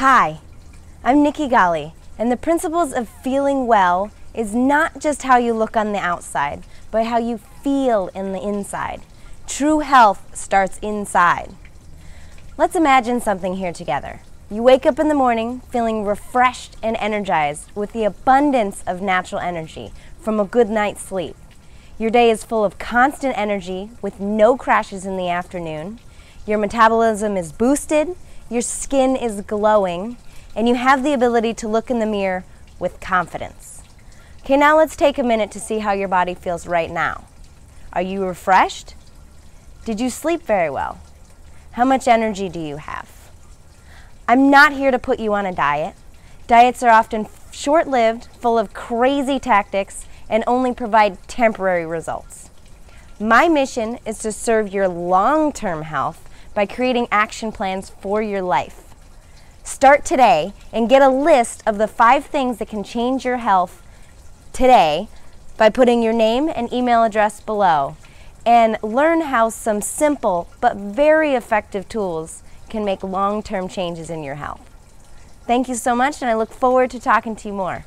Hi, I'm Nikki Golly, and the principles of feeling well is not just how you look on the outside, but how you feel in the inside. True health starts inside. Let's imagine something here together. You wake up in the morning feeling refreshed and energized with the abundance of natural energy from a good night's sleep. Your day is full of constant energy with no crashes in the afternoon. Your metabolism is boosted, your skin is glowing, and you have the ability to look in the mirror with confidence. Okay, now let's take a minute to see how your body feels right now. Are you refreshed? Did you sleep very well? How much energy do you have? I'm not here to put you on a diet. Diets are often short lived, full of crazy tactics, and only provide temporary results. My mission is to serve your long term health by creating action plans for your life. Start today and get a list of the five things that can change your health today by putting your name and email address below and learn how some simple but very effective tools can make long term changes in your health. Thank you so much, and I look forward to talking to you more.